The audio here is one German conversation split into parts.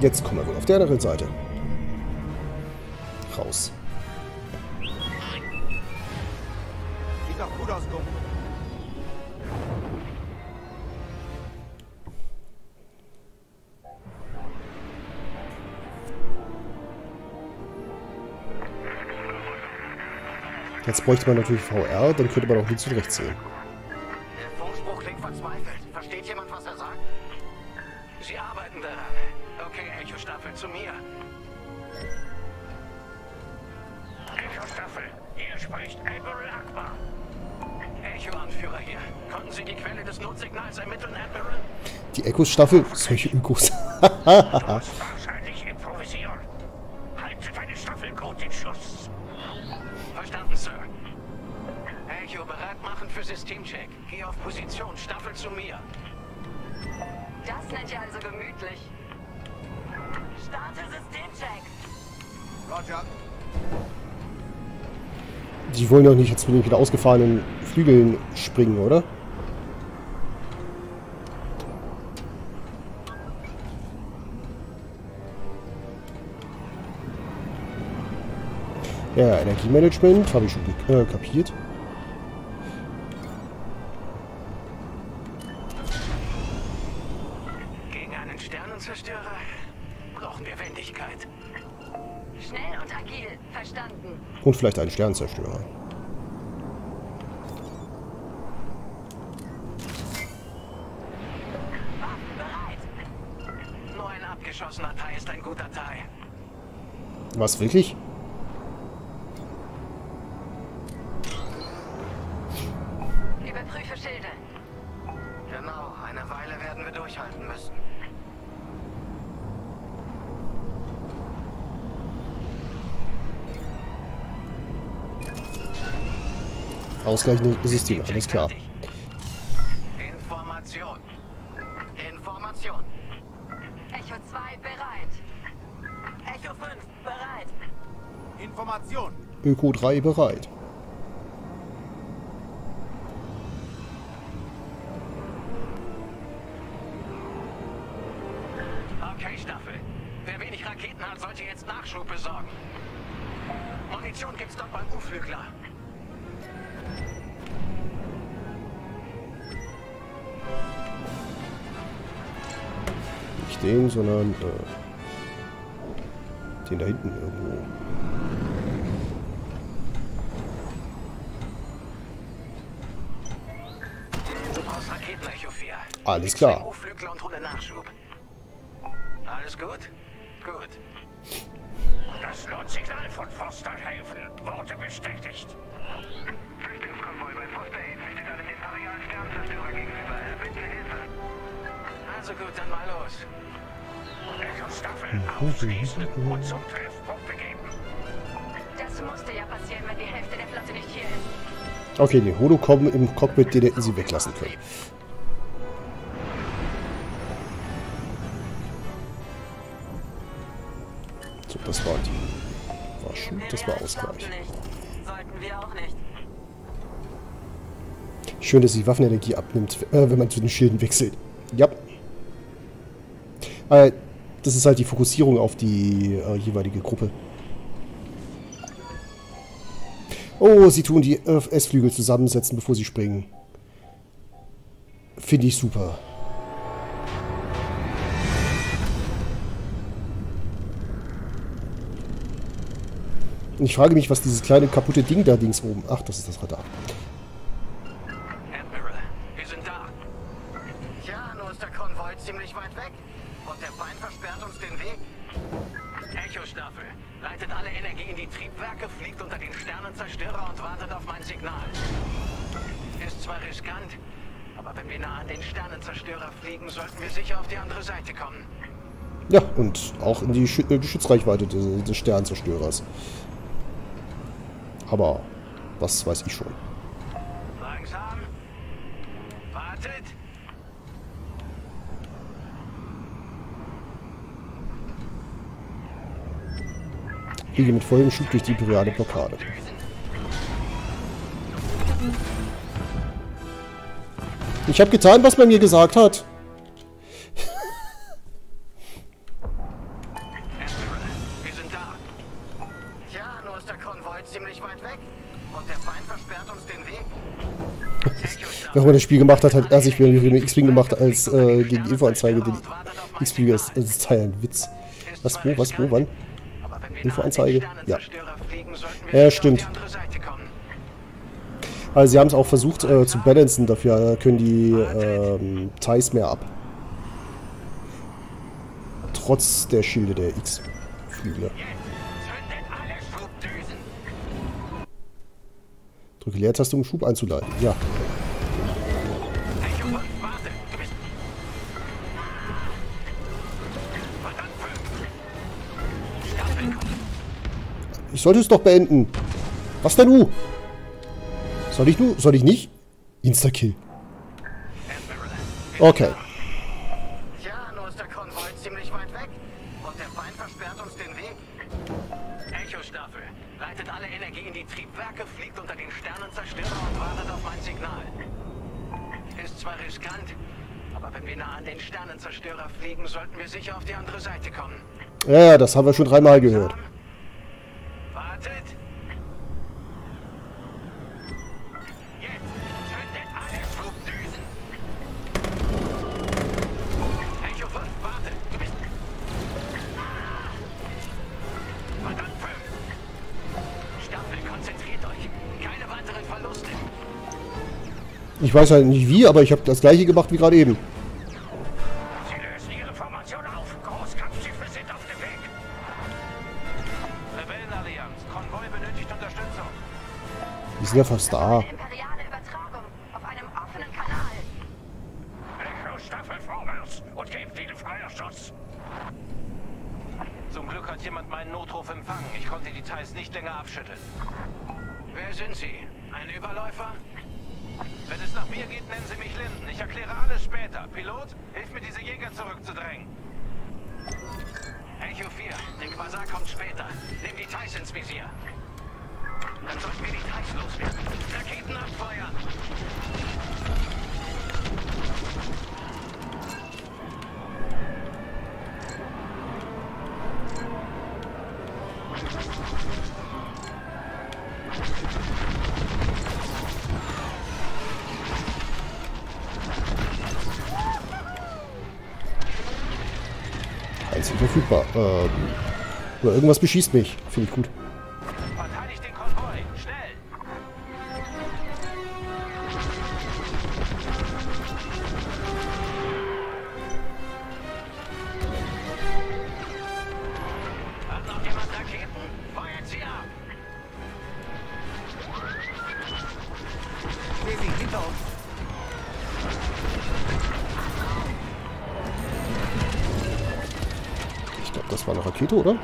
Jetzt kommen wir wohl auf der anderen Seite. Raus. Sieht doch gut aus, Kumpel. Jetzt bräuchte man natürlich VR, dann könnte man auch links und rechts sehen. Der Funkspruch klingt verzweifelt. Versteht jemand, was er sagt? Sie arbeiten daran. Okay, Echo-Staffel zu mir. Echo-Staffel, hier spricht Admiral Akbar. Echo-Anführer hier. Konnten Sie die Quelle des Notsignals ermitteln, Admiral? Die Echos-Staffel, solche Ökos. Wahrscheinlich improvisieren. Haltet deine Staffel gut den Schuss. Verstanden, Sir. Echo bereit machen für Systemcheck. Geh auf Position, Staffel zu mir. Das nennt ihr also gemütlich. Die wollen doch nicht jetzt mit den wieder ausgefahrenen Flügeln springen, oder? Ja, Energiemanagement habe ich schon äh, kapiert. Gegen einen Sternenzerstörer brauchen wir Wendigkeit. Schnell und agil. Verstanden. Und vielleicht einen Sternzerstörer. Waffen bereit. Ausgleichende Systeme, alles klar. Information. Information. Echo 2 bereit. Echo 5 bereit. Information. Öko 3 bereit. Nicht den, sondern äh, den da hinten irgendwo. Du brauchst Raketen, Echo 4. Alles klar. Alles gut? Gut. Das Notsignal von Foster helfen. Worte bestätigt. Also gut, dann mal los. Echo-Staffel ausschließen und zum Treffpunkt begeben. Das musste ja passieren, wenn die Hälfte der Flotte nicht hier ist. Okay, den Holocom im Cockpit, den hätten sie weglassen können. So, das war die. War schon, das war Ausgleich. nicht. Sollten wir auch nicht. Schön, dass sie die Waffenenergie abnimmt, äh, wenn man zu den Schilden wechselt. Ja. Äh, das ist halt die Fokussierung auf die äh, jeweilige Gruppe. Oh, sie tun die S-Flügel zusammensetzen, bevor sie springen. Finde ich super. Und ich frage mich, was dieses kleine kaputte Ding da links oben... Ach, das ist das Radar. Admiral, wir sind da. Ja, nur ist der Konvoi ziemlich weit weg. Und der Feind versperrt uns den Weg. Echo-Staffel, Energie in die Triebwerke, fliegt unter den Sternenzerstörer und wartet auf mein Signal. Ist zwar riskant, aber wenn wir nah an den Sternenzerstörer fliegen, sollten wir sicher auf die andere Seite kommen. Ja, und auch in die Schü äh, Geschützreichweite des, des Sternzerstörers. Aber das weiß ich schon. fliege mit vollem Schub durch die imperiale Blockade. Ich habe getan, was man mir gesagt hat. Warum er das Spiel gemacht hat, hat er sich wieder gegen X-Wing gemacht als äh, gegen Infoanzeige, den X-Wing ist, ist ein Witz. Was, wo, was, wo, wann? Den Ja. Ja, stimmt. Also sie haben es auch versucht äh, zu balancen, dafür können die ähm, Thais mehr ab. Trotz der Schilde der X-Flügler. Drücke Leertaste, um Schub einzuleiten. Ja. Ich sollte es doch beenden. Was denn du? Soll ich nur? Soll ich nicht? Insta-Kill. Okay. Ja, nur ist der Konvoi ziemlich weit weg. Und der Feind versperrt uns den Weg. Echo-Staffel. Leitet alle Energie in die Triebwerke, fliegt unter den Sternenzerstörer und wartet auf mein Signal. Ist zwar riskant, aber wenn wir nah an den Sternenzerstörer fliegen, sollten wir sicher auf die andere Seite kommen. Ja, das haben wir schon dreimal gehört. Wartet! Jetzt zündet alle Schubdüsen! Echo 5, warte! Du bist... Verdammt, 5! Staffel, konzentriert euch! Keine weiteren Verluste! Ich weiß halt nicht wie, aber ich habe das gleiche gemacht wie gerade eben. Und gebt ihnen Feuerschuss! Zum Glück hat jemand meinen Notruf empfangen. Ich konnte die Thais nicht länger abschütteln. Wer sind Sie? Ein Überläufer? Wenn es nach mir geht, nennen Sie mich Linden. Ich erkläre alles später. Pilot, hilf mir, diese Jäger zurückzudrängen. Echo 4, den Quasar kommt später. Nimm die Thais ins Visier. Verfügbar. Ähm, oder irgendwas beschießt mich. Finde ich gut. War eine Rakete, oder?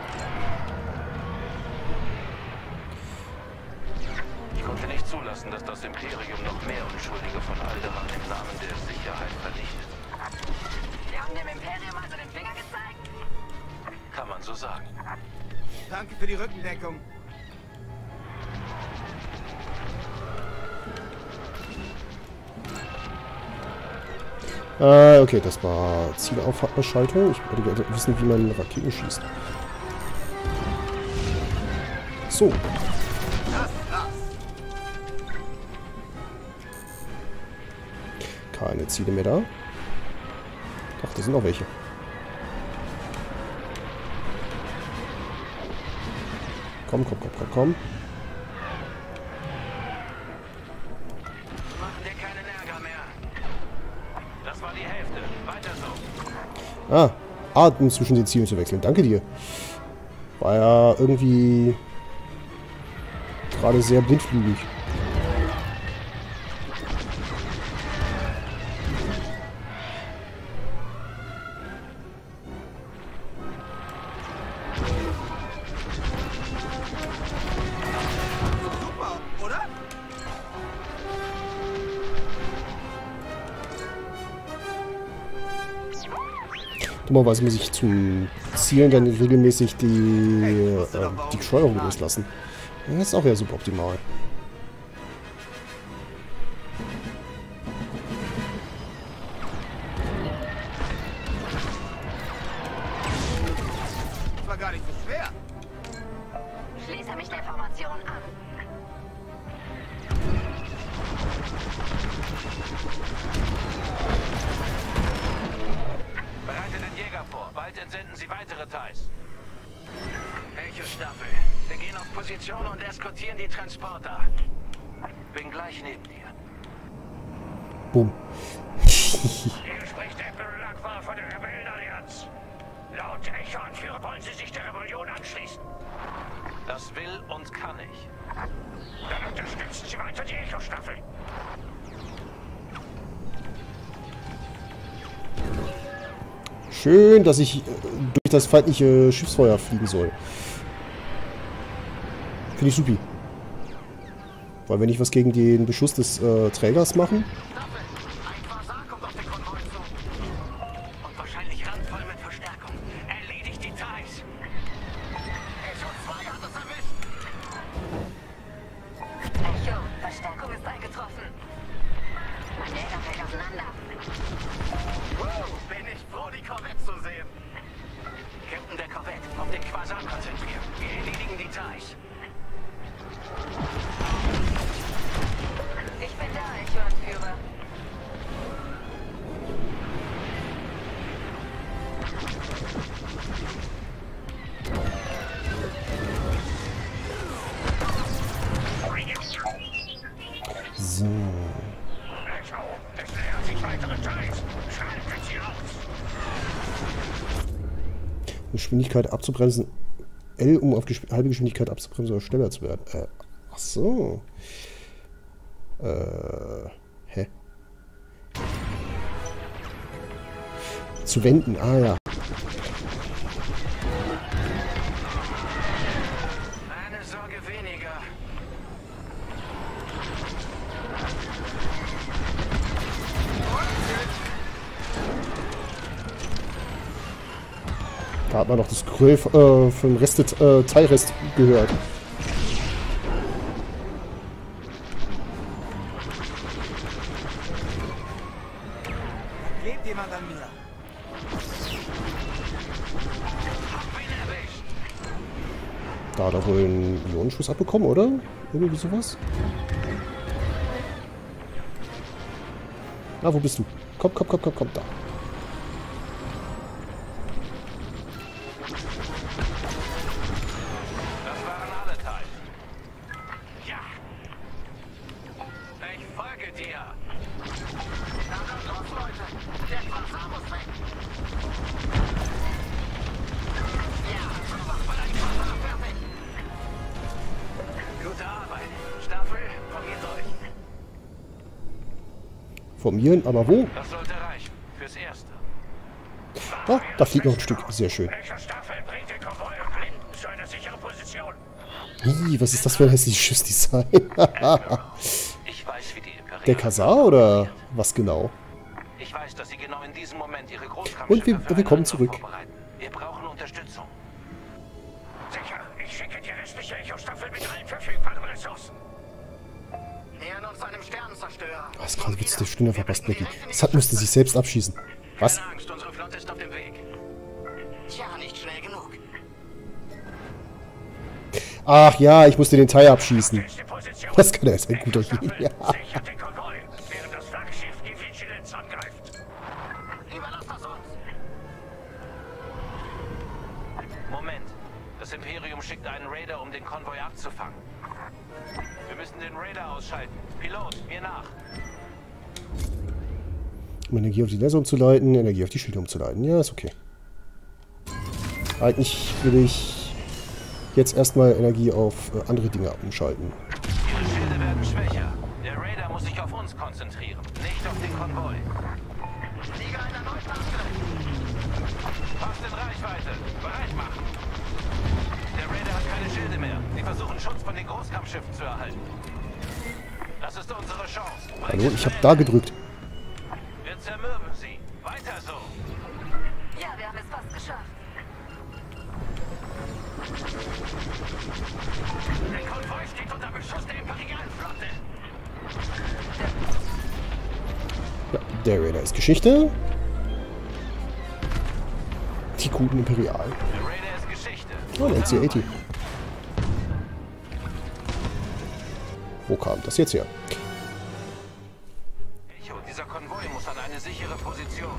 Ich konnte nicht zulassen, dass das Imperium noch mehr Unschuldige von Alderaan im Namen der Sicherheit vernichtet. Sie haben dem Imperium also den Finger gezeigt? Kann man so sagen. Danke für die Rückendeckung. Äh, okay, das war Zielaufschaltung. Ich gerne wissen, wie man Raketen schießt. So. Keine Ziele mehr da. Ach, da sind noch welche. Komm, komm, komm, komm, komm. Machen dir keinen Ärger mehr. Das war die Hälfte. Weiter so. Ah, Arten zwischen den Zielen zu wechseln. Danke dir. War ja irgendwie gerade sehr blindflügig. Dummerweise muss ich zum Zielen dann regelmäßig die, äh, die Steuerung loslassen. Das ist auch ja suboptimal. Das war gar nicht so schwer. Die Transporter. Bin gleich neben dir. Bumm. Hier spricht Admiral Akbar von der Rebellenallianz. Laut Echo-Anführer wollen sie sich der Rebellion anschließen. Das will und kann ich. Dann unterstützen sie weiter die Echo-Staffel. Schön, dass ich äh, durch das feindliche Schiffsfeuer fliegen soll. Finde ich supi. Wollen wir nicht was gegen den Beschuss des äh, Trägers machen? Geschwindigkeit abzubremsen. L, um auf Gesp halbe Geschwindigkeit abzubremsen oder schneller zu werden. Äh, ach so. Äh, hä? Zu wenden, ah ja. Da hat man noch das Gröll äh, vom Rest, äh, Teilrest gehört. Klebt jemand an mir? Hab ihn erwischt. Da hat er wohl einen Ionenschuss abbekommen, oder? Irgendwie sowas? Na, wo bist du? Komm, komm, komm, komm, komm, da. Formieren, aber wo? Das sollte reichen. Fürs Erste. Ah, da fliegt noch ein Stück. Sehr schön. Ih, was ist das für ein hässliches Schiffsdesign? Ich weiß, wie die Imperialen... Der Kasar oder was genau? Ich weiß, dass sie genau in diesem Moment ihre Und wir- wir kommen zurück. Wir brauchen Unterstützung. Was gerade Witz der Stunde verpasst, Becky. Sat musste sich selbst abschießen. Was? Ach ja, ich musste den Teil abschießen. Das kann er, ist ein guter Staffel, Ja. Die. Moment. Das Imperium schickt einen Raider, um den Konvoi abzufangen. Wir müssen den Raider ausschalten. Pilot, mir nach. Um Energie auf die Laser umzuleiten, Energie auf die Schilde umzuleiten. Ja, ist okay. Eigentlich will ich jetzt erstmal Energie auf äh, andere Dinge umschalten. Ihre Schilde werden schwächer. Der Raider muss sich auf uns konzentrieren, nicht auf den Konvoi. Flieger in der Neutranslage. Fast in Reichweite. Bereit machen. Der Raider hat keine Schilde mehr. Sie versuchen Schutz von den Großkampfschiffen zu erhalten. Das ist unsere Chance. Hallo, ich habe da gedrückt. Ja, der Raider ist Geschichte. Die guten Imperial. Der Raider ist Geschichte. Oh, ein NC-80. Wo kam das jetzt her? Echo, dieser Konvoi muss an eine sichere Position.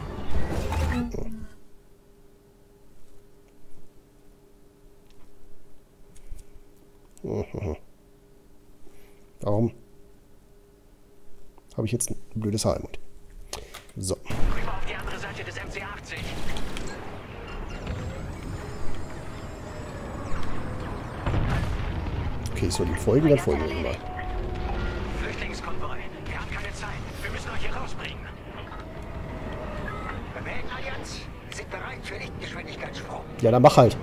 Warum habe ich jetzt ein blödes Haar im Mund? So. Rüber auf die andere Seite des MC-80. Okay, soll ihm folgen, dann folgen wir mal. Flüchtlingskonvoi. Wir haben keine Zeit. Wir müssen euch hier rausbringen. Weltallianz sind bereit für Lichtgeschwindigkeitssprung. Ja, dann mach halt.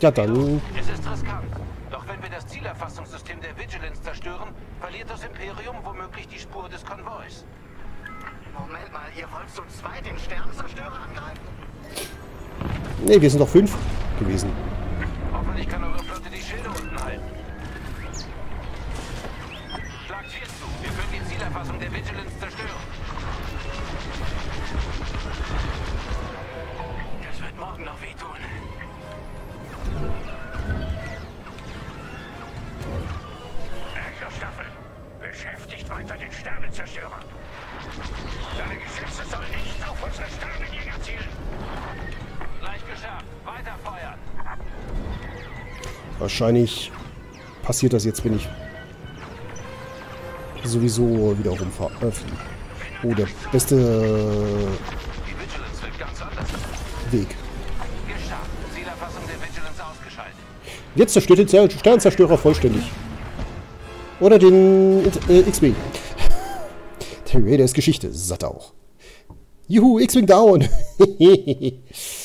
Ja, dann... Es ist riskant. Doch wenn wir das Zielerfassungssystem der Vigilance zerstören, verliert das Imperium womöglich die Spur des Konvois. Moment mal, ihr wollt zu zweit den Sternenzerstörer angreifen? Ne, wir sind doch fünf gewesen. Hoffentlich kann eure Flotte die Schilde unten halten. Schlagt 4 zu. Wir können die Zielerfassung der Vigilance zerstören. Wahrscheinlich passiert das jetzt, wenn ich sowieso wieder rumfahre. Äh, oh, der beste. Weg. Jetzt zerstört den Zer- Sternzerstörer vollständig. Oder den äh, X-Wing. Der Raider ist Geschichte. Satt auch. Juhu, X-Wing down.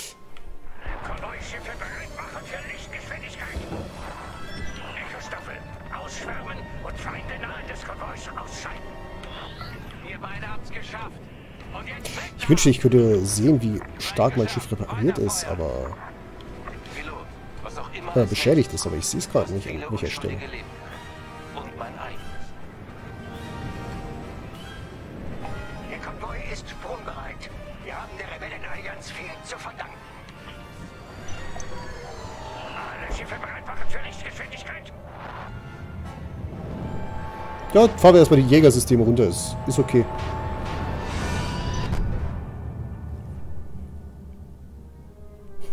Ich wünschte, ich könnte sehen, wie stark mein Schiff repariert ist, aber es beschädigt ist. Aber ich sehe es gerade nicht, an welcher Stelle. Ja, fahren wir erstmal die Jägersysteme runter. Ist, ist okay.